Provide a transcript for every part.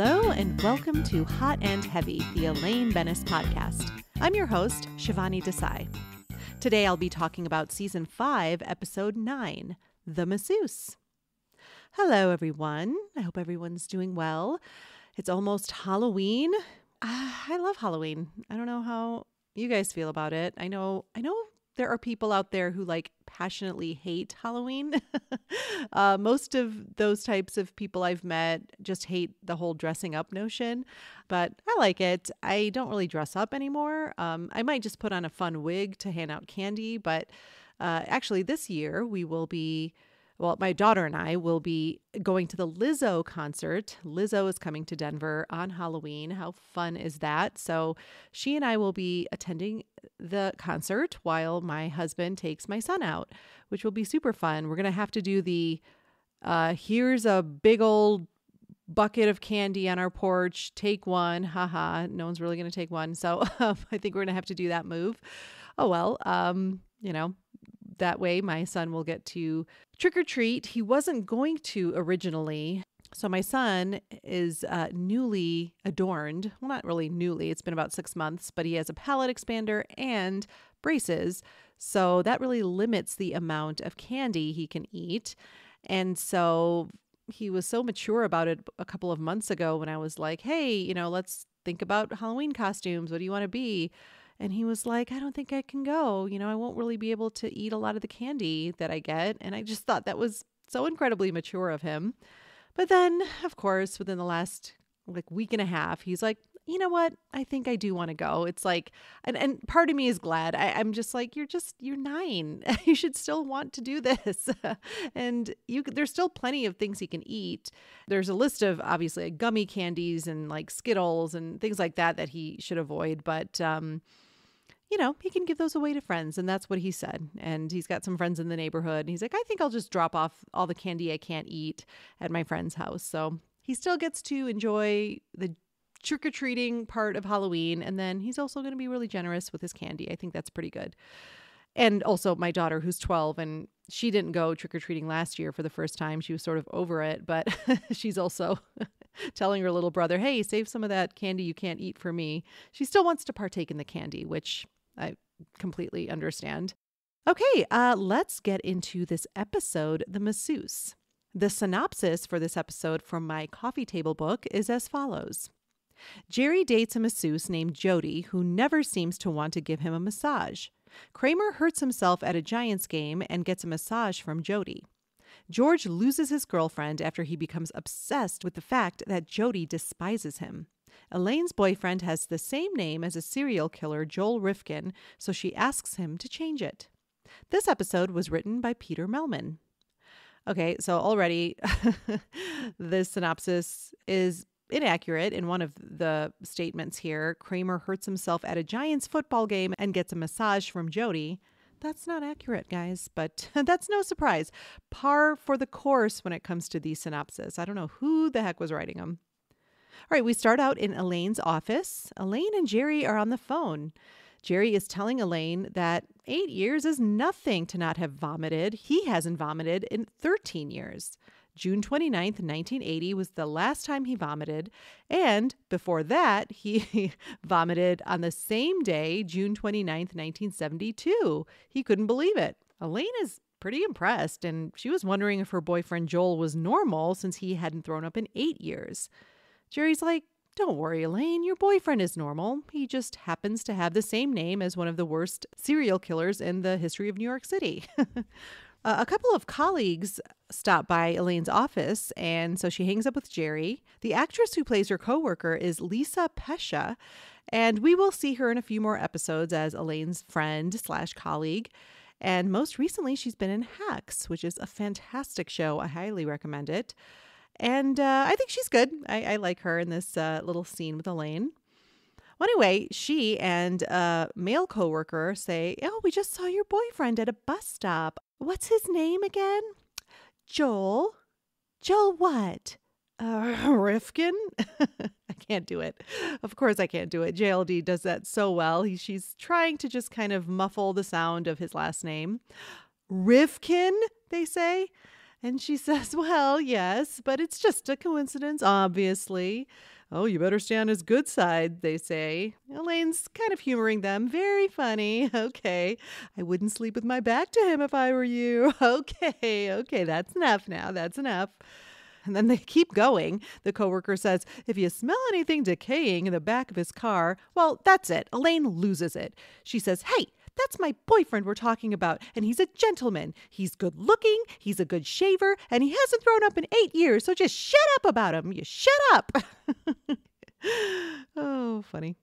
Hello, and welcome to Hot and Heavy, the Elaine Benes podcast. I'm your host, Shivani Desai. Today I'll be talking about season 5, episode 9, The Masseuse. Hello, everyone. I hope everyone's doing well. It's almost Halloween. Uh, I love Halloween. I don't know how you guys feel about it. I know I know there are people out there who like passionately hate Halloween. uh, most of those types of people I've met just hate the whole dressing up notion, but I like it. I don't really dress up anymore. Um, I might just put on a fun wig to hand out candy, but uh, actually, this year we will be well, my daughter and I will be going to the Lizzo concert. Lizzo is coming to Denver on Halloween. How fun is that? So, she and I will be attending the concert while my husband takes my son out, which will be super fun. We're going to have to do the uh, here's a big old bucket of candy on our porch. Take one. Haha. No one's really going to take one. So, um, I think we're going to have to do that move. Oh, well. Um, you know, that way my son will get to trick or treat. He wasn't going to originally. So my son is uh, newly adorned. Well, not really newly. It's been about six months, but he has a palate expander and braces. So that really limits the amount of candy he can eat. And so he was so mature about it a couple of months ago when I was like, hey, you know, let's think about Halloween costumes. What do you want to be? And he was like, I don't think I can go. You know, I won't really be able to eat a lot of the candy that I get. And I just thought that was so incredibly mature of him. But then, of course, within the last like week and a half, he's like, you know what? I think I do want to go. It's like, and, and part of me is glad. I, I'm just like, you're just, you're nine. you should still want to do this. and you, there's still plenty of things he can eat. There's a list of obviously like gummy candies and like Skittles and things like that that he should avoid. But, um, you know, he can give those away to friends. And that's what he said. And he's got some friends in the neighborhood. And he's like, I think I'll just drop off all the candy I can't eat at my friend's house. So he still gets to enjoy the trick or treating part of Halloween. And then he's also going to be really generous with his candy. I think that's pretty good. And also, my daughter, who's 12, and she didn't go trick or treating last year for the first time. She was sort of over it, but she's also telling her little brother, hey, save some of that candy you can't eat for me. She still wants to partake in the candy, which I completely understand. Okay, uh, let's get into this episode, The Masseuse. The synopsis for this episode from my coffee table book is as follows Jerry dates a masseuse named Jody who never seems to want to give him a massage. Kramer hurts himself at a Giants game and gets a massage from Jody. George loses his girlfriend after he becomes obsessed with the fact that Jody despises him. Elaine's boyfriend has the same name as a serial killer, Joel Rifkin, so she asks him to change it. This episode was written by Peter Mehlman. Okay, so already this synopsis is inaccurate in one of the statements here. Kramer hurts himself at a Giants football game and gets a massage from Jody. That's not accurate, guys, but that's no surprise. Par for the course when it comes to these synopses. I don't know who the heck was writing them. All right, we start out in Elaine's office. Elaine and Jerry are on the phone. Jerry is telling Elaine that eight years is nothing to not have vomited. He hasn't vomited in 13 years. June 29th, 1980 was the last time he vomited. And before that, he vomited on the same day, June 29th, 1972. He couldn't believe it. Elaine is pretty impressed, and she was wondering if her boyfriend Joel was normal since he hadn't thrown up in eight years. Jerry's like, Don't worry, Elaine, your boyfriend is normal. He just happens to have the same name as one of the worst serial killers in the history of New York City. Uh, a couple of colleagues stop by Elaine's office, and so she hangs up with Jerry. The actress who plays her coworker is Lisa Pescia, and we will see her in a few more episodes as Elaine's friend slash colleague. And most recently, she's been in Hacks, which is a fantastic show. I highly recommend it. And uh, I think she's good. I, I like her in this uh, little scene with Elaine. Well, anyway, she and a male coworker say, Oh, we just saw your boyfriend at a bus stop. What's his name again? Joel. Joel what? Uh, Rifkin? I can't do it. Of course, I can't do it. JLD does that so well. He, she's trying to just kind of muffle the sound of his last name. Rifkin, they say. And she says, Well, yes, but it's just a coincidence, obviously. Oh, you better stay on his good side, they say. Elaine's kind of humoring them. Very funny. Okay. I wouldn't sleep with my back to him if I were you. Okay. Okay. That's enough now. That's enough. And then they keep going. The coworker says, If you smell anything decaying in the back of his car, well, that's it. Elaine loses it. She says, Hey, that's my boyfriend we're talking about, and he's a gentleman. He's good looking, he's a good shaver, and he hasn't thrown up in eight years, so just shut up about him. You shut up. oh, funny.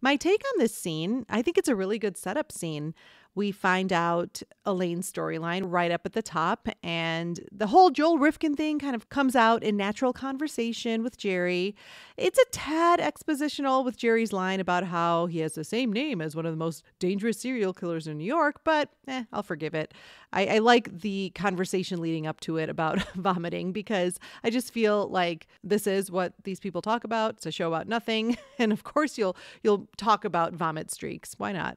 My take on this scene, I think it's a really good setup scene we find out Elaine's storyline right up at the top. And the whole Joel Rifkin thing kind of comes out in natural conversation with Jerry. It's a tad expositional with Jerry's line about how he has the same name as one of the most dangerous serial killers in New York, but eh, I'll forgive it. I, I like the conversation leading up to it about vomiting because I just feel like this is what these people talk about. It's a show about nothing. And of course you'll you'll talk about vomit streaks. Why not?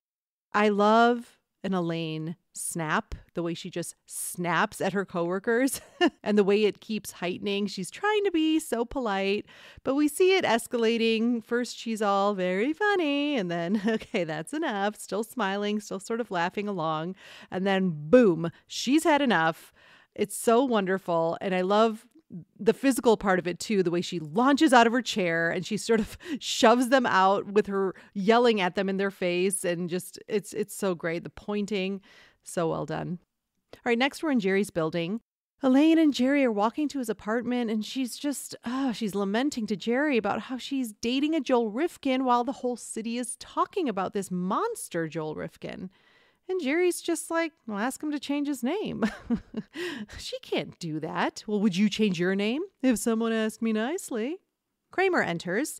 I love an Elaine snap, the way she just snaps at her coworkers and the way it keeps heightening. She's trying to be so polite, but we see it escalating. First, she's all very funny, and then, okay, that's enough, still smiling, still sort of laughing along. And then, boom, she's had enough. It's so wonderful. And I love the physical part of it too the way she launches out of her chair and she sort of shoves them out with her yelling at them in their face and just it's it's so great. The pointing so well done. All right next we're in jerry's building. Elaine and jerry are walking to his apartment and she's just oh she's lamenting to jerry about how she's dating a joel rifkin while the whole city is talking about this monster joel rifkin and Jerry's just like, well, ask him to change his name. she can't do that. Well, would you change your name if someone asked me nicely? Kramer enters.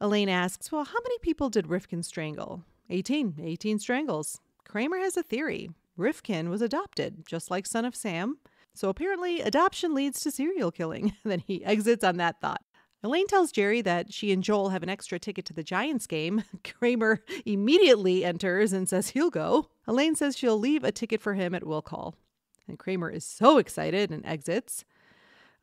Elaine asks, well, how many people did Rifkin strangle? 18. 18 strangles. Kramer has a theory. Rifkin was adopted, just like Son of Sam. So apparently, adoption leads to serial killing. then he exits on that thought. Elaine tells Jerry that she and Joel have an extra ticket to the Giants game. Kramer immediately enters and says he'll go. Elaine says she'll leave a ticket for him at will call. And Kramer is so excited and exits.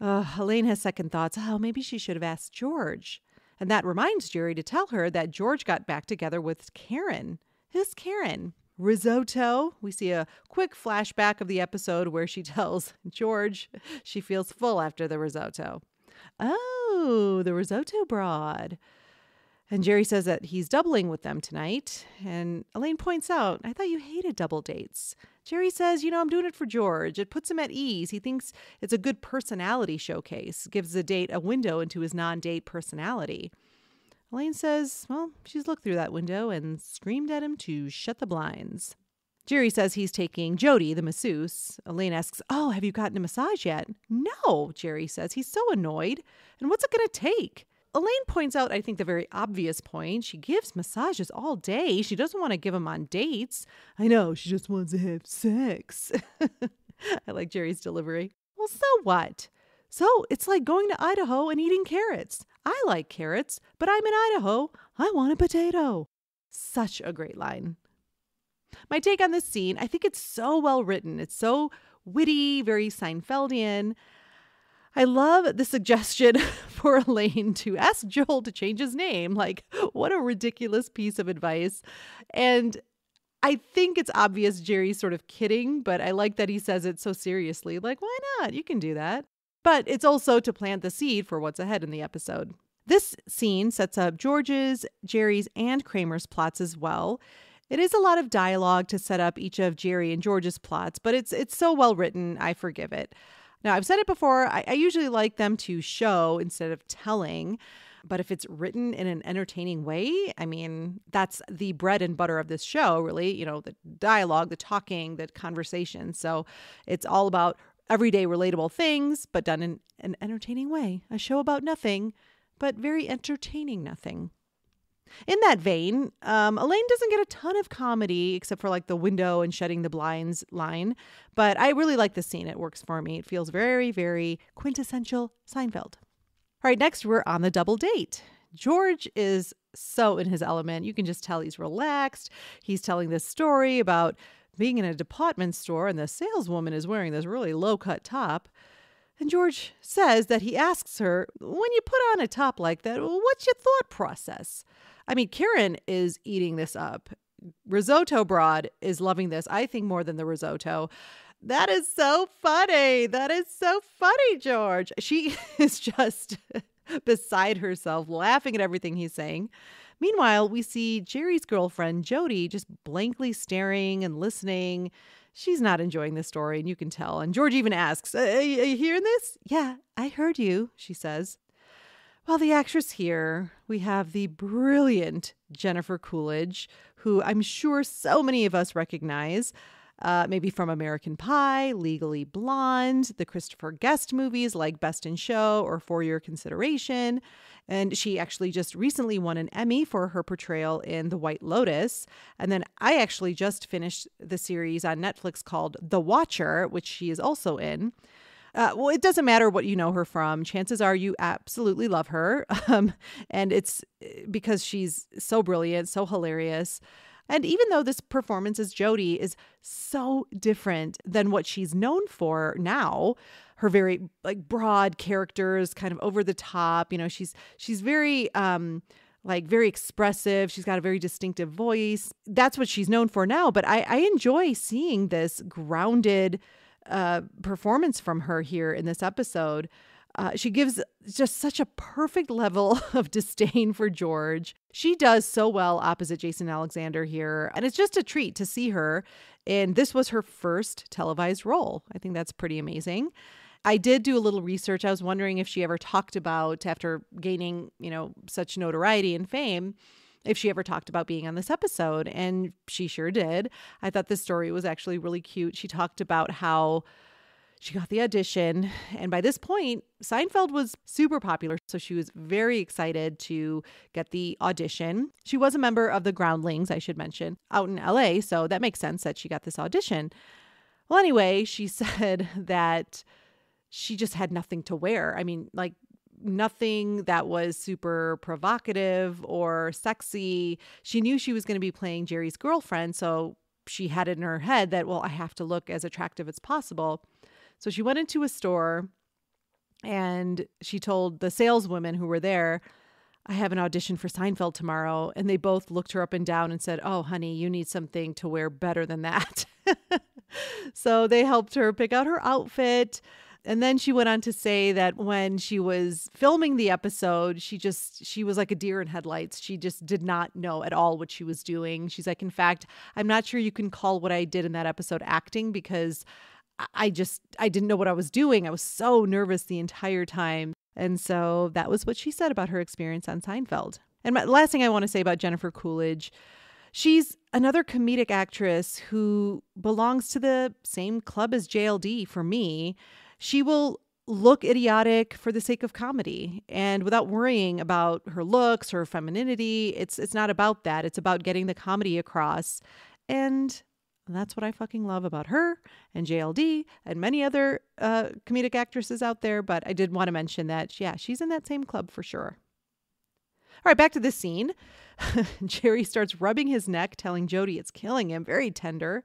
Uh, Elaine has second thoughts. Oh, maybe she should have asked George. And that reminds Jerry to tell her that George got back together with Karen. Who's Karen? Risotto. We see a quick flashback of the episode where she tells George she feels full after the risotto. Oh, the risotto broad. And Jerry says that he's doubling with them tonight. And Elaine points out, I thought you hated double dates. Jerry says, You know, I'm doing it for George. It puts him at ease. He thinks it's a good personality showcase, gives the date a window into his non date personality. Elaine says, Well, she's looked through that window and screamed at him to shut the blinds. Jerry says he's taking Jody, the masseuse. Elaine asks, Oh, have you gotten a massage yet? No, Jerry says. He's so annoyed. And what's it going to take? Elaine points out, I think, the very obvious point. She gives massages all day. She doesn't want to give them on dates. I know, she just wants to have sex. I like Jerry's delivery. Well, so what? So it's like going to Idaho and eating carrots. I like carrots, but I'm in Idaho. I want a potato. Such a great line. My take on this scene, I think it's so well written. It's so witty, very Seinfeldian. I love the suggestion for Elaine to ask Joel to change his name. Like, what a ridiculous piece of advice. And I think it's obvious Jerry's sort of kidding, but I like that he says it so seriously. Like, why not? You can do that. But it's also to plant the seed for what's ahead in the episode. This scene sets up George's, Jerry's, and Kramer's plots as well. It is a lot of dialogue to set up each of Jerry and George's plots, but it's it's so well written, I forgive it. Now, I've said it before, I, I usually like them to show instead of telling. But if it's written in an entertaining way, I mean, that's the bread and butter of this show, really. You know, the dialogue, the talking, the conversation. So it's all about everyday relatable things, but done in an entertaining way. A show about nothing, but very entertaining nothing. In that vein, um, Elaine doesn't get a ton of comedy except for like the window and shutting the blinds line, but I really like the scene. It works for me. It feels very, very quintessential Seinfeld. All right, next we're on the double date. George is so in his element. You can just tell he's relaxed. He's telling this story about being in a department store and the saleswoman is wearing this really low cut top. And George says that he asks her, When you put on a top like that, what's your thought process? I mean, Karen is eating this up. Risotto Broad is loving this, I think, more than the risotto. That is so funny. That is so funny, George. She is just beside herself, laughing at everything he's saying. Meanwhile, we see Jerry's girlfriend, Jody, just blankly staring and listening. She's not enjoying the story, and you can tell. And George even asks, uh, Are you hearing this? Yeah, I heard you, she says. Well, the actress here, we have the brilliant Jennifer Coolidge, who I'm sure so many of us recognize. Uh, maybe from American Pie, Legally Blonde, the Christopher Guest movies like Best in Show or For Your Consideration. And she actually just recently won an Emmy for her portrayal in The White Lotus. And then I actually just finished the series on Netflix called The Watcher, which she is also in. Uh, well, it doesn't matter what you know her from. Chances are you absolutely love her. Um, and it's eh, because she's so brilliant, so hilarious. And even though this performance as Jody is so different than what she's known for now, her very like broad characters, kind of over the top, you know, she's she's very um like very expressive. She's got a very distinctive voice. That's what she's known for now. But I, I enjoy seeing this grounded performance from her here in this episode. Uh, she gives just such a perfect level of disdain for George. She does so well opposite Jason Alexander here. And it's just a treat to see her. And this was her first televised role. I think that's pretty amazing. I did do a little research. I was wondering if she ever talked about, after gaining, you know, such notoriety and fame, if she ever talked about being on this episode. And she sure did. I thought this story was actually really cute. She talked about how she got the audition. And by this point, Seinfeld was super popular. So she was very excited to get the audition. She was a member of the Groundlings, I should mention, out in LA. So that makes sense that she got this audition. Well, anyway, she said that she just had nothing to wear. I mean, like, nothing that was super provocative or sexy. She knew she was going to be playing Jerry's girlfriend. So she had it in her head that, well, I have to look as attractive as possible. So she went into a store and she told the saleswomen who were there, I have an audition for Seinfeld tomorrow. And they both looked her up and down and said, Oh, honey, you need something to wear better than that. so they helped her pick out her outfit. And then she went on to say that when she was filming the episode, she just she was like a deer in headlights. She just did not know at all what she was doing. She's like, in fact, I'm not sure you can call what I did in that episode acting because I just I didn't know what I was doing. I was so nervous the entire time. And so that was what she said about her experience on Seinfeld. And my last thing I want to say about Jennifer Coolidge, she's another comedic actress who belongs to the same club as JLD for me. She will look idiotic for the sake of comedy and without worrying about her looks her femininity it's it's not about that it's about getting the comedy across and that's what I fucking love about her and JLD and many other uh, comedic actresses out there. But I did want to mention that, yeah, she's in that same club for sure. All right, back to the scene. Jerry starts rubbing his neck, telling Jody it's killing him, very tender.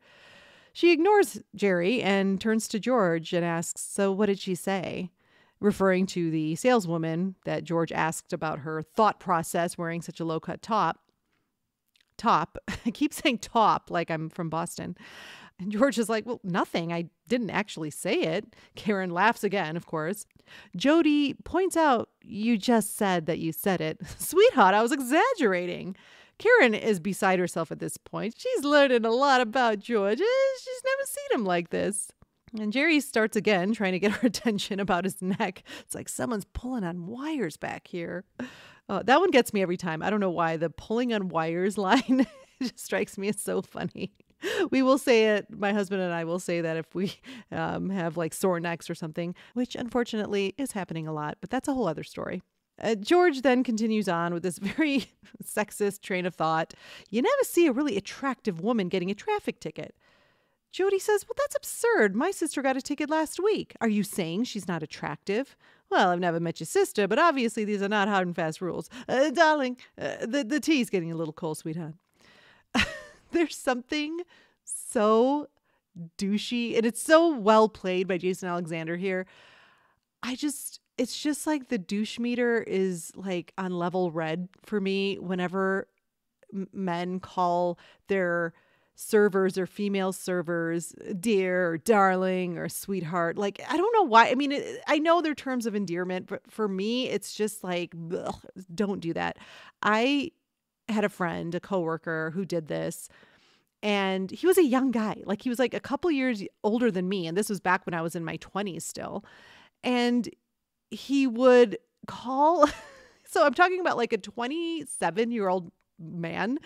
She ignores Jerry and turns to George and asks, So what did she say? Referring to the saleswoman that George asked about her thought process wearing such a low cut top top. I keep saying top like I'm from Boston. And George is like, Well, nothing. I didn't actually say it. Karen laughs again, of course. Jody points out, You just said that you said it. Sweetheart, I was exaggerating. Karen is beside herself at this point. She's learning a lot about George. She's never seen him like this. And Jerry starts again, trying to get her attention about his neck. It's like someone's pulling on wires back here. Uh, that one gets me every time. I don't know why. The pulling on wires line just strikes me as so funny. We will say it, my husband and I will say that if we um, have like sore necks or something, which unfortunately is happening a lot, but that's a whole other story. Uh, George then continues on with this very sexist train of thought. You never see a really attractive woman getting a traffic ticket. Jody says, Well, that's absurd. My sister got a ticket last week. Are you saying she's not attractive? Well, I've never met your sister, but obviously these are not hard and fast rules. Uh, darling, uh, the, the tea's getting a little cold, sweetheart. There's something so douchey, and it's so well played by Jason Alexander here. I just it's just like the douche meter is like on level red for me whenever men call their servers or female servers uh, dear or darling or sweetheart. Like i don't know why i mean it, i know they're terms of endearment but for me it's just like ugh, don't do that. I had a friend a coworker who did this and he was a young guy like he was like a couple years older than me and this was back when i was in my 20s still and he would call so i'm talking about like a 27 year old man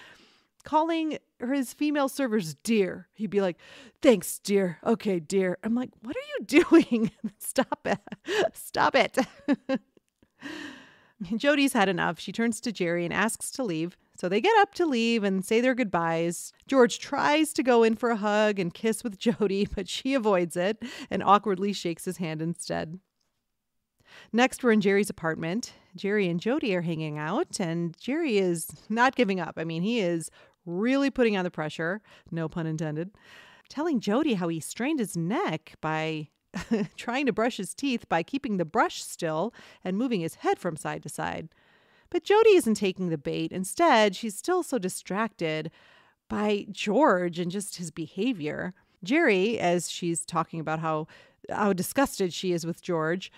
calling his female servers dear. He'd be like, "Thanks, dear. Okay, dear." I'm like, "What are you doing? Stop it. Stop it." Jody's had enough. She turns to Jerry and asks to leave. So they get up to leave and say their goodbyes. George tries to go in for a hug and kiss with Jody, but she avoids it and awkwardly shakes his hand instead. Next, we're in Jerry's apartment. Jerry and Jody are hanging out, and Jerry is not giving up. I mean, he is really putting on the pressure, no pun intended, telling Jody how he strained his neck by trying to brush his teeth by keeping the brush still and moving his head from side to side. But Jody isn't taking the bait. Instead, she's still so distracted by George and just his behavior. Jerry, as she's talking about how how disgusted she is with George,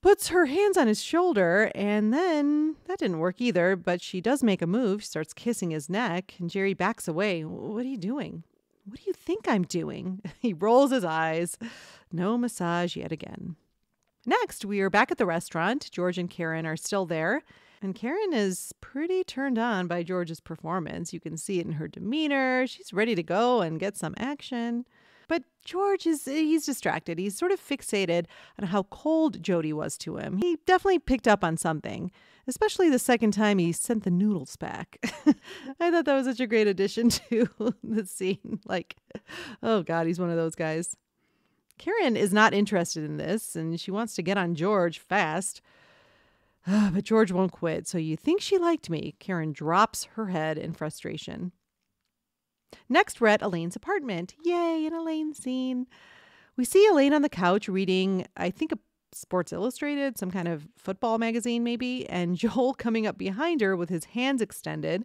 puts her hands on his shoulder, and then that didn't work either, but she does make a move. She starts kissing his neck, and Jerry backs away. What are you doing? What do you think I'm doing? He rolls his eyes. No massage yet again. Next, we are back at the restaurant. George and Karen are still there. And Karen is pretty turned on by George's performance. You can see it in her demeanor. She's ready to go and get some action. But George is eh, he's distracted. He's sort of fixated on how cold Jody was to him. He definitely picked up on something, especially the second time he sent the noodles back. I thought that was such a great addition to the scene. Like, oh god, he's one of those guys. Karen is not interested in this and she wants to get on George fast. but George won't quit. So you think she liked me? Karen drops her head in frustration. Next, we're at Elaine's apartment. Yay, an Elaine scene. We see Elaine on the couch reading, I think, a Sports Illustrated, some kind of football magazine, maybe, and Joel coming up behind her with his hands extended.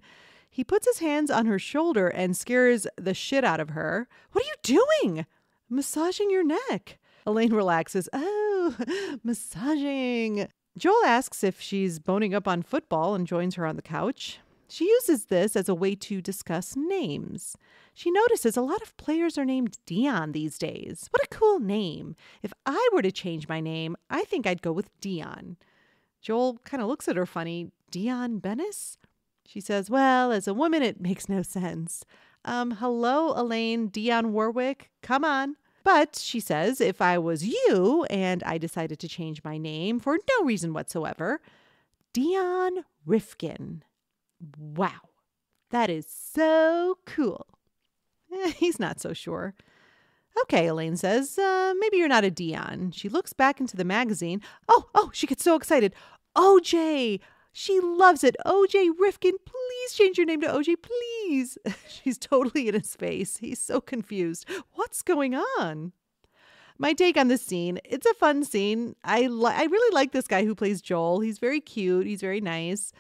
He puts his hands on her shoulder and scares the shit out of her. What are you doing? Massaging your neck. Elaine relaxes. Oh, massaging. Joel asks if she's boning up on football and joins her on the couch. She uses this as a way to discuss names. She notices a lot of players are named Dion these days. What a cool name. If I were to change my name, I think I'd go with Dion. Joel kind of looks at her funny. Dion Benes? She says, Well, as a woman, it makes no sense. Um, hello, Elaine Dionne Warwick. Come on. But she says, if I was you and I decided to change my name for no reason whatsoever, Dion Rifkin. Wow, that is so cool. Eh, he's not so sure. Okay, Elaine says, uh, maybe you're not a Dion. She looks back into the magazine. Oh, oh, she gets so excited. OJ! She loves it. OJ Rifkin, please change your name to OJ, please. She's totally in his face. He's so confused. What's going on? My take on the scene, it's a fun scene. I li- I really like this guy who plays Joel. He's very cute. He's very nice.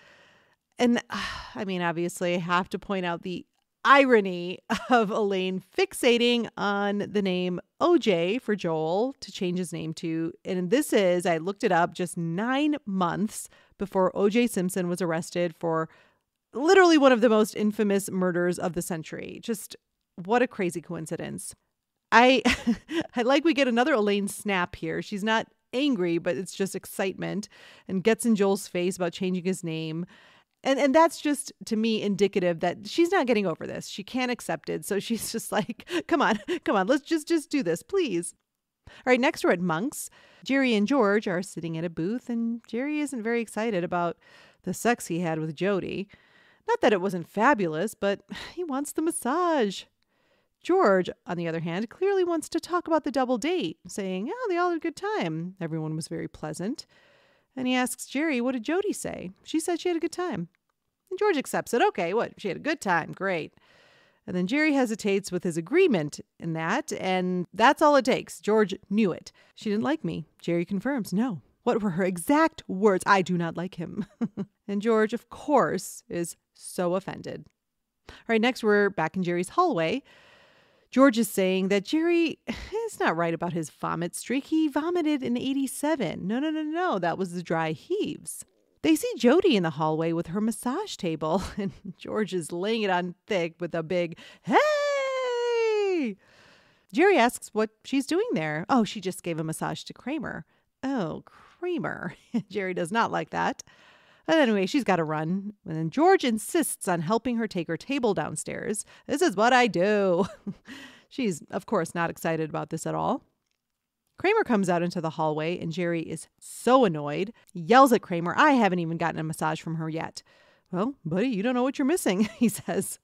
And I mean, obviously, I have to point out the irony of Elaine fixating on the name OJ for Joel to change his name to. And this is, I looked it up, just nine months before OJ Simpson was arrested for literally one of the most infamous murders of the century. Just what a crazy coincidence. I I like we get another Elaine snap here. She's not angry, but it's just excitement and gets in Joel's face about changing his name. And and that's just to me indicative that she's not getting over this. She can't accept it. So she's just like, "Come on. Come on. Let's just just do this, please." All right, next we're at Monk's. Jerry and George are sitting at a booth and Jerry isn't very excited about the sex he had with Jody. Not that it wasn't fabulous, but he wants the massage. George, on the other hand, clearly wants to talk about the double date, saying, Oh, they all had a good time. Everyone was very pleasant. And he asks Jerry, What did Jody say? She said she had a good time. And George accepts it. Okay, what? She had a good time. Great. And then Jerry hesitates with his agreement in that, and that's all it takes. George knew it. She didn't like me. Jerry confirms, no. What were her exact words? I do not like him. and George, of course, is so offended. All right, next we're back in Jerry's hallway. George is saying that Jerry eh, is not right about his vomit streak. He vomited in 87. No, no, no, no. That was the dry heaves. They see Jody in the hallway with her massage table, and George is laying it on thick with a big, hey! Jerry asks what she's doing there. Oh, she just gave a massage to Kramer. Oh, Kramer. Jerry does not like that. But anyway, she's got to run. And then George insists on helping her take her table downstairs. This is what I do. she's, of course, not excited about this at all. Kramer comes out into the hallway and Jerry is so annoyed, yells at Kramer, I haven't even gotten a massage from her yet. Well, buddy, you don't know what you're missing, he says.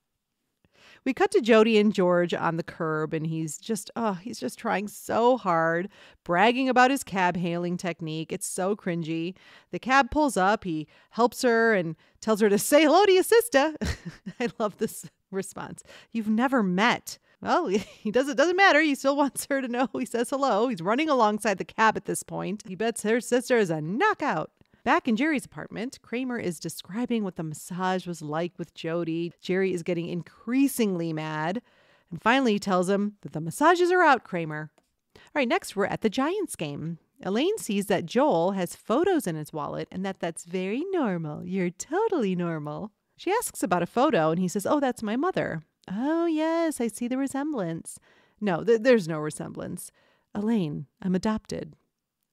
We cut to Jody and George on the curb, and he's just, oh, he's just trying so hard, bragging about his cab hailing technique. It's so cringy. The cab pulls up, he helps her and tells her to say hello to your sister. I love this response. You've never met. Well, he does. It doesn't matter. He still wants her to know. He says hello. He's running alongside the cab at this point. He bets her sister is a knockout. Back in Jerry's apartment, Kramer is describing what the massage was like with Jody. Jerry is getting increasingly mad. And finally, he tells him that the massages are out, Kramer. All right, next we're at the Giants game. Elaine sees that Joel has photos in his wallet and that that's very normal. You're totally normal. She asks about a photo and he says, Oh, that's my mother. Oh, yes, I see the resemblance. No, th- there's no resemblance. Elaine, I'm adopted.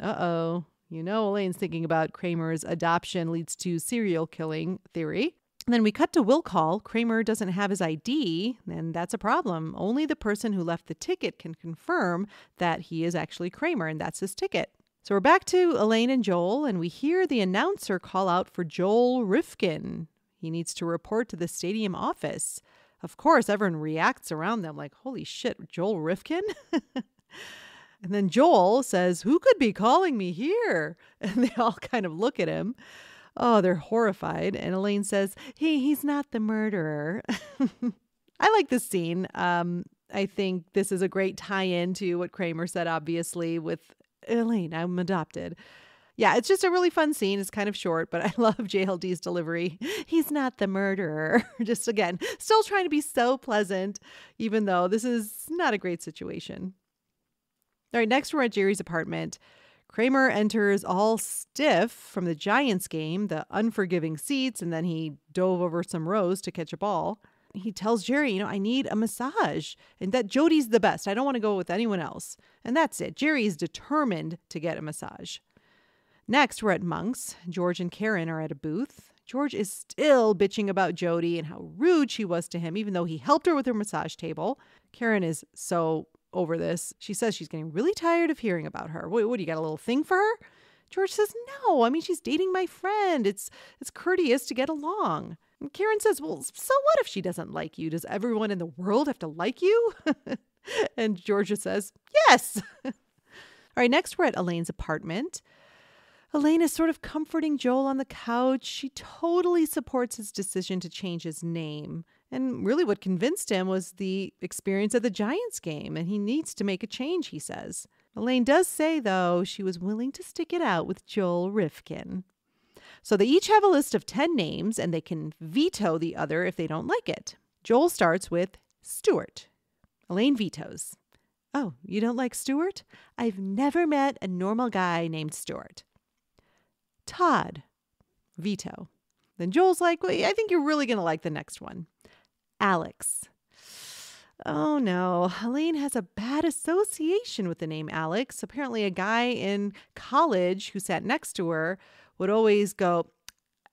Uh oh. You know, Elaine's thinking about Kramer's adoption leads to serial killing theory. And then we cut to will call. Kramer doesn't have his ID, and that's a problem. Only the person who left the ticket can confirm that he is actually Kramer, and that's his ticket. So we're back to Elaine and Joel, and we hear the announcer call out for Joel Rifkin. He needs to report to the stadium office. Of course, everyone reacts around them like, holy shit, Joel Rifkin? and then Joel says, Who could be calling me here? And they all kind of look at him. Oh, they're horrified. And Elaine says, Hey, he's not the murderer. I like this scene. Um, I think this is a great tie in to what Kramer said, obviously, with Elaine, I'm adopted yeah, it's just a really fun scene. It's kind of short, but I love JLD's delivery. He's not the murderer. just again, still trying to be so pleasant, even though this is not a great situation. All right, next we're at Jerry's apartment. Kramer enters all stiff from the Giants game, the unforgiving seats, and then he dove over some rows to catch a ball. He tells Jerry, you know, I need a massage and that Jody's the best. I don't want to go with anyone else. And that's it. Jerry is determined to get a massage. Next, we're at Monk's. George and Karen are at a booth. George is still bitching about Jody and how rude she was to him, even though he helped her with her massage table. Karen is so over this. She says she's getting really tired of hearing about her. What, what do you got a little thing for her? George says, "No, I mean she's dating my friend. It's it's courteous to get along." And Karen says, "Well, so what if she doesn't like you? Does everyone in the world have to like you?" and Georgia says, "Yes." All right, next we're at Elaine's apartment. Elaine is sort of comforting Joel on the couch. She totally supports his decision to change his name. And really, what convinced him was the experience at the Giants game, and he needs to make a change, he says. Elaine does say, though, she was willing to stick it out with Joel Rifkin. So they each have a list of 10 names, and they can veto the other if they don't like it. Joel starts with Stuart. Elaine vetoes. Oh, you don't like Stuart? I've never met a normal guy named Stuart. Todd. Veto. Then Joel's like, well, I think you're really going to like the next one. Alex. Oh no, Elaine has a bad association with the name Alex. Apparently, a guy in college who sat next to her would always go,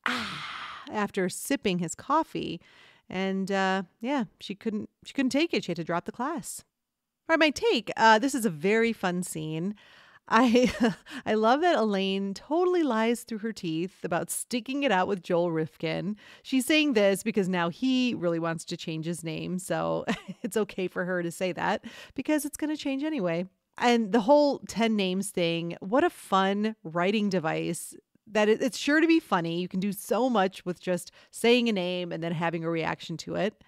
ah, after sipping his coffee. And uh, yeah, she couldn't she couldn't take it. She had to drop the class. All right, my take. Uh, this is a very fun scene. I I love that Elaine totally lies through her teeth about sticking it out with Joel Rifkin. She's saying this because now he really wants to change his name, so it's okay for her to say that because it's going to change anyway. And the whole 10 names thing, what a fun writing device that it, it's sure to be funny. You can do so much with just saying a name and then having a reaction to it.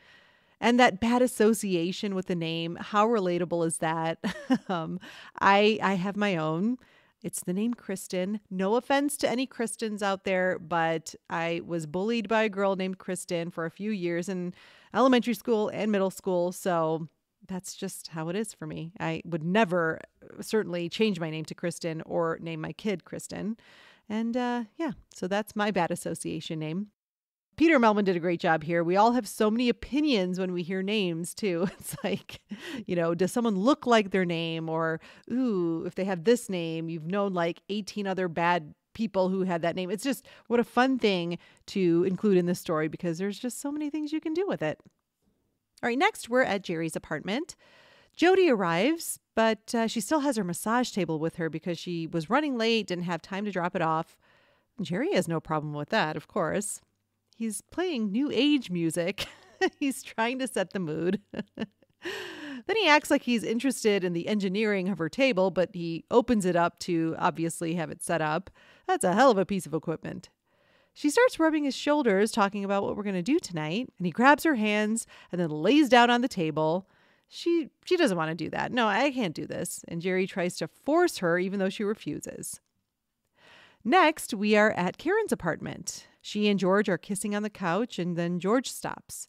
And that bad association with the name, how relatable is that? um, I I have my own. It's the name Kristen. No offense to any Kristens out there, but I was bullied by a girl named Kristen for a few years in elementary school and middle school. So that's just how it is for me. I would never uh, certainly change my name to Kristen or name my kid Kristen. And uh, yeah, so that's my bad association name. Peter Mehlman did a great job here. We all have so many opinions when we hear names, too. It's like, you know, does someone look like their name? Or, ooh, if they have this name, you've known like 18 other bad people who had that name. It's just what a fun thing to include in this story because there's just so many things you can do with it. All right, next we're at Jerry's apartment. Jody arrives, but uh, she still has her massage table with her because she was running late, didn't have time to drop it off. Jerry has no problem with that, of course. He's playing new age music. he's trying to set the mood. then he acts like he's interested in the engineering of her table, but he opens it up to obviously have it set up. That's a hell of a piece of equipment. She starts rubbing his shoulders, talking about what we're going to do tonight, and he grabs her hands and then lays down on the table. She she doesn't want to do that. No, I can't do this. And Jerry tries to force her even though she refuses. Next, we are at Karen's apartment. She and George are kissing on the couch and then George stops.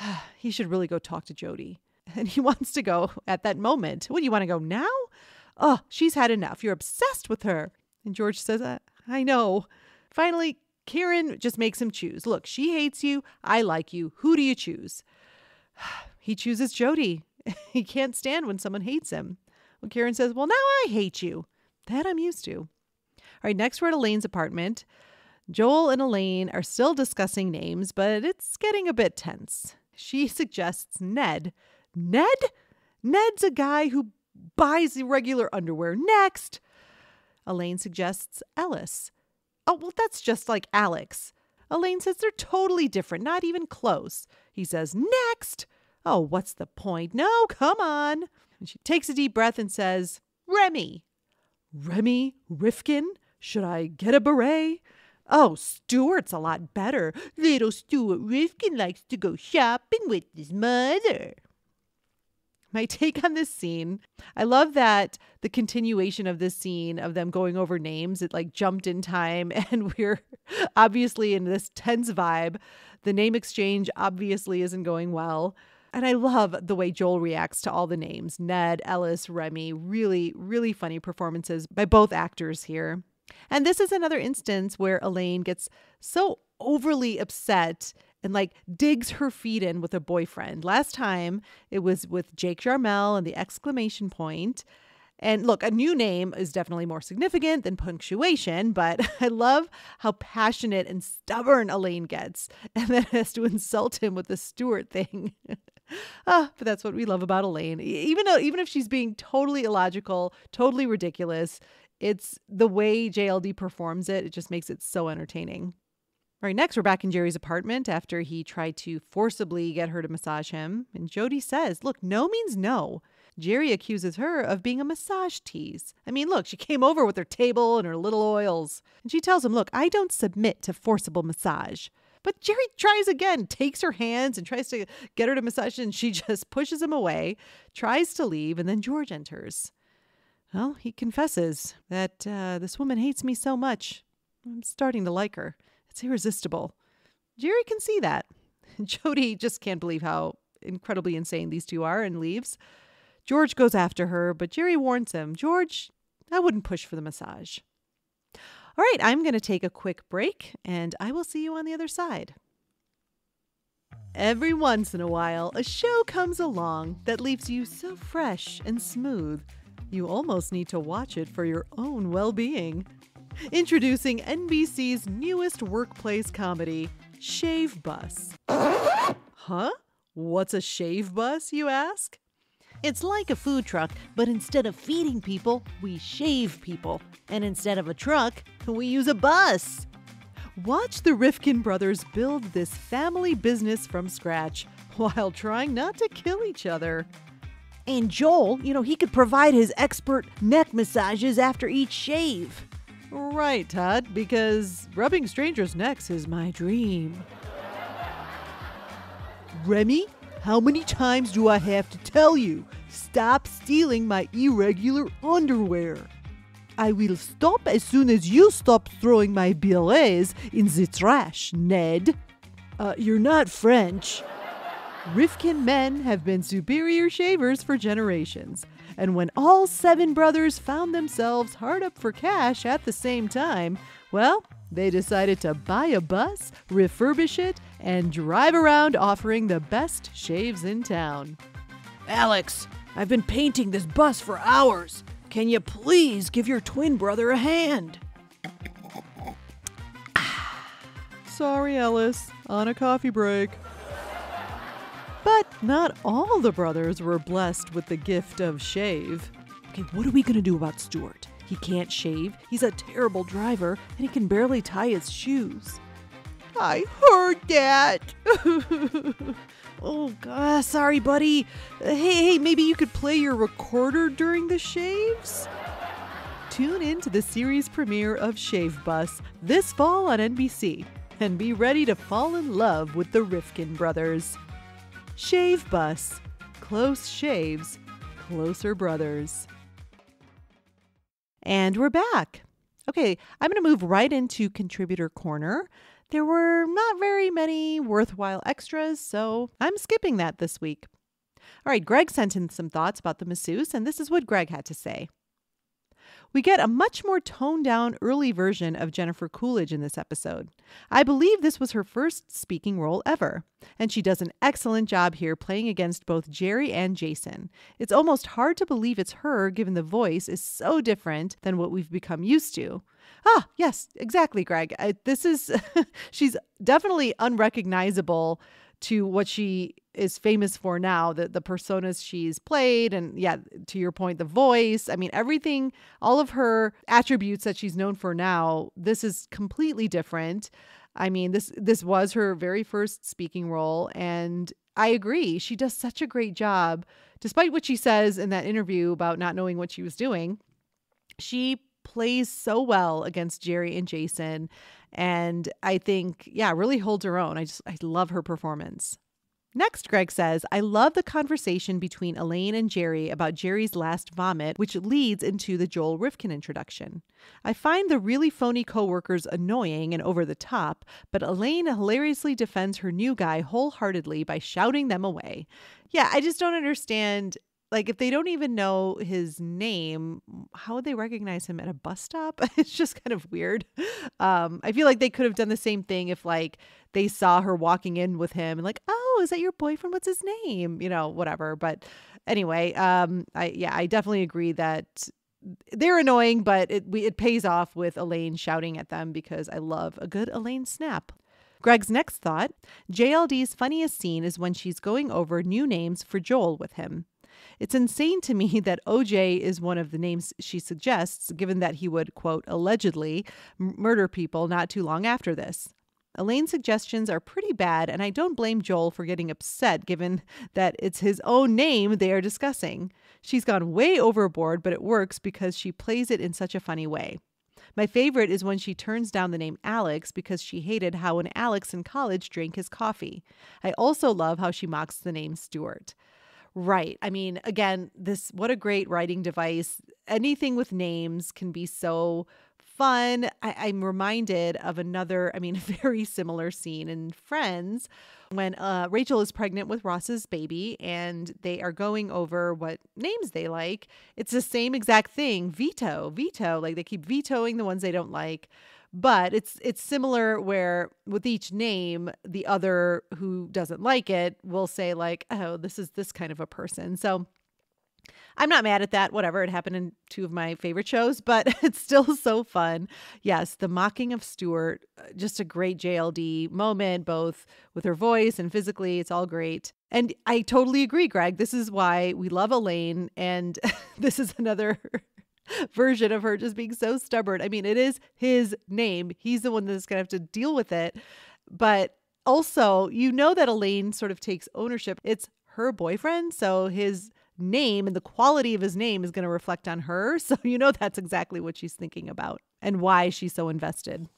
he should really go talk to Jody. And he wants to go at that moment. What do you want to go now? Oh, she's had enough. You're obsessed with her. And George says, I, I know. Finally, Karen just makes him choose. Look, she hates you. I like you. Who do you choose? he chooses Jody. he can't stand when someone hates him. Well, Karen says, Well, now I hate you. That I'm used to. All right, next we're at Elaine's apartment. Joel and Elaine are still discussing names, but it's getting a bit tense. She suggests Ned. Ned? Ned's a guy who buys irregular underwear. Next. Elaine suggests Ellis. Oh, well, that's just like Alex. Elaine says they're totally different, not even close. He says, Next! Oh, what's the point? No, come on. And she takes a deep breath and says, Remy. Remy Rifkin? Should I get a beret? Oh, Stuart's a lot better. Little Stuart Rifkin likes to go shopping with his mother my take on this scene i love that the continuation of this scene of them going over names it like jumped in time and we're obviously in this tense vibe the name exchange obviously isn't going well and I love the way Joel reacts to all the names Ned, Ellis, Remy. Really, really funny performances by both actors here. And this is another instance where Elaine gets so overly upset and like digs her feet in with a boyfriend. Last time it was with Jake Jarmel and the exclamation point. And look, a new name is definitely more significant than punctuation, but I love how passionate and stubborn Elaine gets and then has to insult him with the Stuart thing. ah, but that's what we love about Elaine. Even though even if she's being totally illogical, totally ridiculous, it's the way JLD performs it, it just makes it so entertaining. All right, next we're back in Jerry's apartment after he tried to forcibly get her to massage him. And Jody says, Look, no means no. Jerry accuses her of being a massage tease. I mean, look, she came over with her table and her little oils. And she tells him, Look, I don't submit to forcible massage. But Jerry tries again, takes her hands and tries to get her to massage, and she just pushes him away, tries to leave, and then George enters. Well, he confesses that uh, this woman hates me so much. I'm starting to like her. It's irresistible. Jerry can see that. Jody just can't believe how incredibly insane these two are and leaves. George goes after her, but Jerry warns him George, I wouldn't push for the massage. All right, I'm going to take a quick break and I will see you on the other side. Every once in a while, a show comes along that leaves you so fresh and smooth, you almost need to watch it for your own well being. Introducing NBC's newest workplace comedy, Shave Bus. huh? What's a shave bus, you ask? It's like a food truck, but instead of feeding people, we shave people. And instead of a truck, we use a bus. Watch the Rifkin brothers build this family business from scratch while trying not to kill each other. And Joel, you know, he could provide his expert neck massages after each shave. Right, Todd, because rubbing strangers' necks is my dream. Remy, How many times do I have to tell you? Stop stealing my irregular underwear. I will stop as soon as you stop throwing my billets in the trash, Ned. Uh, you're not French. Rifkin men have been superior shavers for generations, and when all seven brothers found themselves hard up for cash at the same time, well, they decided to buy a bus, refurbish it, and drive around offering the best shaves in town. Alex, I've been painting this bus for hours. Can you please give your twin brother a hand? Sorry, Ellis, on a coffee break. But not all the brothers were blessed with the gift of shave. Okay, what are we gonna do about Stuart? He can't shave, he's a terrible driver, and he can barely tie his shoes. I heard that. oh, God, sorry, buddy. Uh, hey, hey, maybe you could play your recorder during the shaves? Tune in to the series premiere of Shave Bus this fall on NBC and be ready to fall in love with the Rifkin brothers. Shave Bus. Close shaves, closer brothers. And we're back. Okay, I'm going to move right into Contributor Corner. There were not very many worthwhile extras, so I'm skipping that this week. All right, Greg sent in some thoughts about the masseuse, and this is what Greg had to say. We get a much more toned down early version of Jennifer Coolidge in this episode. I believe this was her first speaking role ever, and she does an excellent job here playing against both Jerry and Jason. It's almost hard to believe it's her given the voice is so different than what we've become used to. Ah, yes, exactly, Greg. I, this is, she's definitely unrecognizable to what she is famous for now, the the personas she's played and yeah, to your point the voice, I mean everything, all of her attributes that she's known for now, this is completely different. I mean, this this was her very first speaking role and I agree. She does such a great job despite what she says in that interview about not knowing what she was doing. She plays so well against Jerry and Jason and I think yeah, really holds her own. I just I love her performance. Next, Greg says, I love the conversation between Elaine and Jerry about Jerry's last vomit, which leads into the Joel Rifkin introduction. I find the really phony coworkers annoying and over the top, but Elaine hilariously defends her new guy wholeheartedly by shouting them away. Yeah, I just don't understand like if they don't even know his name how would they recognize him at a bus stop? It's just kind of weird. Um i feel like they could have done the same thing if like they saw her walking in with him and like oh is that your boyfriend? What's his name? You know whatever. But anyway um i yeah i definitely agree that they're annoying but it we, it pays off with elaine shouting at them because i love a good elaine snap. Greg's next thought JLD's funniest scene is when she's going over new names for Joel with him. It's insane to me that OJ is one of the names she suggests, given that he would, quote, allegedly murder people not too long after this. Elaine's suggestions are pretty bad, and I don't blame Joel for getting upset given that it's his own name they are discussing. She's gone way overboard, but it works because she plays it in such a funny way. My favorite is when she turns down the name Alex because she hated how an Alex in college drank his coffee. I also love how she mocks the name Stuart. Right. I mean, again, this what a great writing device. Anything with names can be so fun. I, am reminded of another, I mean, very similar scene in Friends when uh, Rachel is pregnant with Ross's baby and they are going over what names they like. It's the same exact thing veto, veto. Like they keep vetoing the ones they don't like but it's it's similar where with each name the other who doesn't like it will say like oh this is this kind of a person so I'm not mad at that. Whatever. It happened in two of my favorite shows, but it's still so fun. Yes, the mocking of Stuart, uh, just a great JLD moment, both with her voice and physically. It's all great. And I totally agree, Greg. This is why we love Elaine. And this is another version of her just being so stubborn. I mean, it is his name. He's the one that's going to have to deal with it. But also, you know that Elaine sort of takes ownership. It's her boyfriend. So his name and the quality of his name is going to reflect on her. So you know that's exactly what she's thinking about and why she's so invested.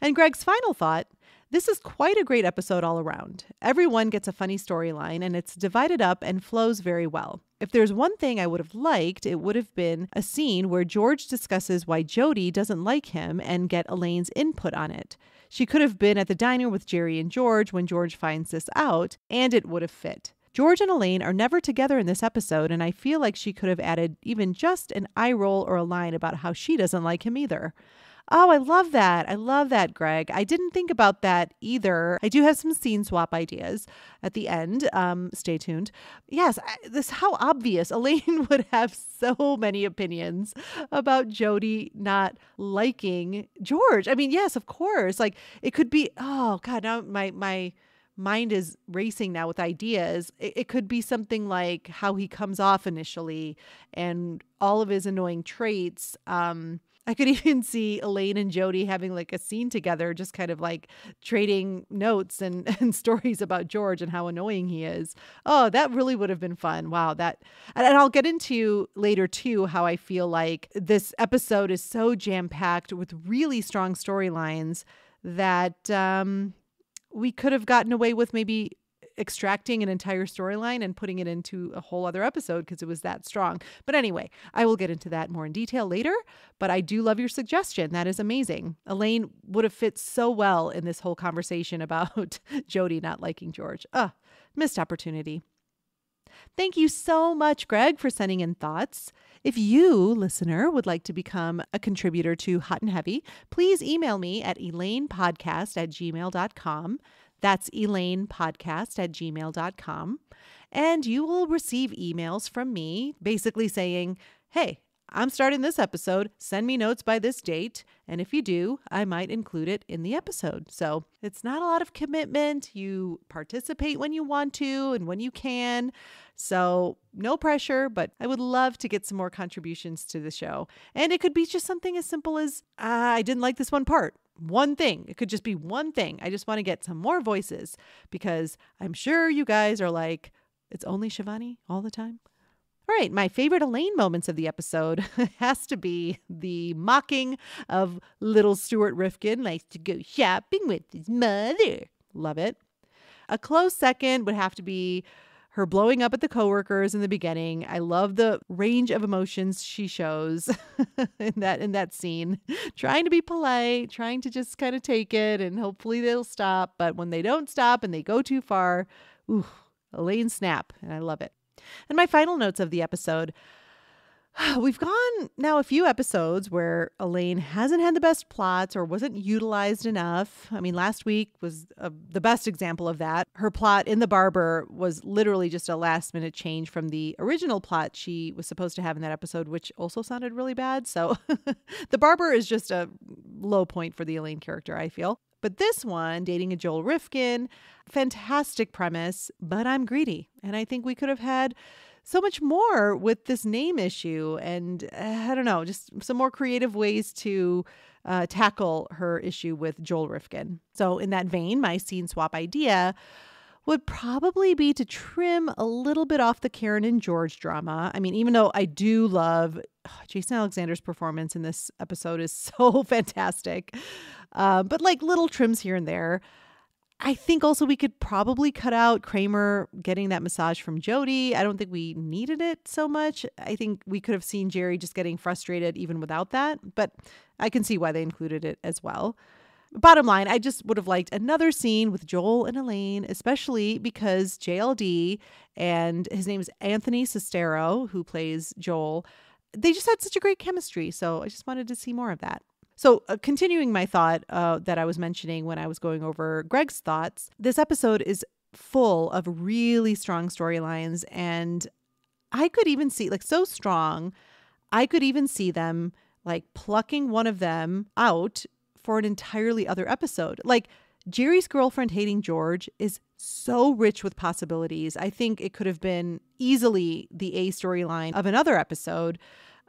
And Greg's final thought This is quite a great episode all around. Everyone gets a funny storyline and it's divided up and flows very well. If there's one thing I would have liked, it would have been a scene where George discusses why Jody doesn't like him and get Elaine's input on it. She could have been at the diner with Jerry and George when George finds this out, and it would have fit. George and Elaine are never together in this episode, and I feel like she could have added even just an eye roll or a line about how she doesn't like him either. Oh, I love that. I love that, Greg. I didn't think about that either. I do have some scene swap ideas at the end. Um, stay tuned. Yes, I, this how obvious Elaine would have so many opinions about Jody not liking George. I mean, yes, of course. Like it could be. Oh God, now my my mind is racing now with ideas. It, it, could be something like how he comes off initially and all of his annoying traits. Um, I could even see Elaine and Jody having like a scene together, just kind of like trading notes and, and stories about George and how annoying he is. Oh, that really would have been fun. Wow. That, and I'll get into later too how I feel like this episode is so jam packed with really strong storylines that um, we could have gotten away with maybe extracting an entire storyline and putting it into a whole other episode because it was that strong. But anyway, I will get into that more in detail later. But I do love your suggestion. That is amazing. Elaine would have fit so well in this whole conversation about Jody not liking George. Ah, missed opportunity. Thank you so much, Greg, for sending in thoughts. If you, listener, would like to become a contributor to Hot and Heavy, please email me at elainepodcast at gmail.com. That's elainepodcast at gmail.com. And you will receive emails from me basically saying, hey, I'm starting this episode. Send me notes by this date. And if you do, I might include it in the episode. So it's not a lot of commitment. You participate when you want to and when you can. So no pressure, but I would love to get some more contributions to the show. And it could be just something as simple as uh, I didn't like this one part one thing. It could just be one thing. I just want to get some more voices because I'm sure you guys are like, it's only Shivani all the time. All right, my favorite Elaine moments of the episode has to be the mocking of little Stuart Rifkin likes to go shopping with his mother. Love it. A close second would have to be her blowing up at the coworkers in the beginning. I love the range of emotions she shows in that in that scene. trying to be polite, trying to just kind of take it and hopefully they'll stop, but when they don't stop and they go too far, ooh, Elaine snap, and I love it. And my final notes of the episode We've gone now a few episodes where Elaine hasn't had the best plots or wasn't utilized enough. I mean, last week was a, the best example of that. Her plot in The Barber was literally just a last minute change from the original plot she was supposed to have in that episode, which also sounded really bad. So The Barber is just a low point for the Elaine character, I feel. But this one, dating a Joel Rifkin, fantastic premise, but I'm greedy. And I think we could have had so much more with this name issue. And uh, I don't know, just some more creative ways to uh, tackle her issue with Joel Rifkin. So, in that vein, my scene swap idea would probably be to trim a little bit off the Karen and George drama. I mean, even though I do love Jason Alexander's performance in this episode is so fantastic, uh, but like little trims here and there. I think also we could probably cut out Kramer getting that massage from Jody. I don't think we needed it so much. I think we could have seen Jerry just getting frustrated even without that, but I can see why they included it as well. Bottom line, I just would have liked another scene with Joel and Elaine, especially because JLD and his name is Anthony Cistaro, who plays Joel. They just had such a great chemistry. So I just wanted to see more of that. So, uh, continuing my thought uh, that I was mentioning when I was going over Greg's thoughts, this episode is full of really strong storylines. And I could even see, like, so strong, I could even see them like plucking one of them out for an entirely other episode. Like, Jerry's girlfriend hating George is so rich with possibilities. I think it could have been easily the A storyline of another episode.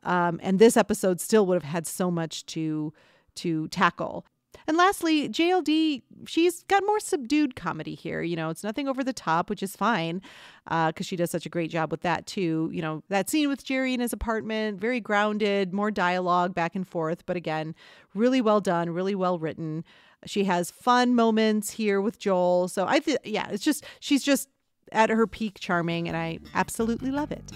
Um, and this episode still would have had so much to to tackle. And lastly, JLD, she's got more subdued comedy here. You know, it's nothing over the top, which is fine because uh, she does such a great job with that, too. You know, that scene with Jerry in his apartment, very grounded, more dialogue back and forth. But again, really well done, really well written. She has fun moments here with Joel. So I think, yeah, it's just, she's just at her peak charming, and I absolutely love it.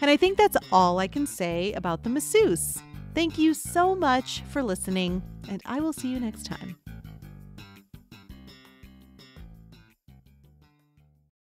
And I think that's all I can say about the masseuse. Thank you so much for listening, and I will see you next time.